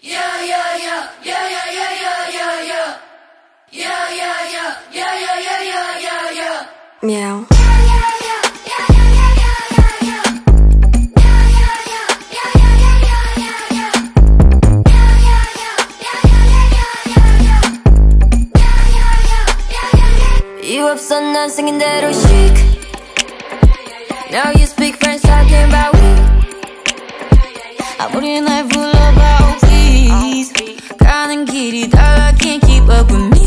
Yeah, yeah, yeah, yeah, yeah, yeah, yeah, yeah, yeah. Yeah, yeah, yeah, yeah, yeah, yeah, yeah, yeah, yeah. Meow. You 없어 난 생긴 대로 chic Now you speak French talking about we 아무리 날 불러봐 oh please 가는 길이 달라 can't keep up with me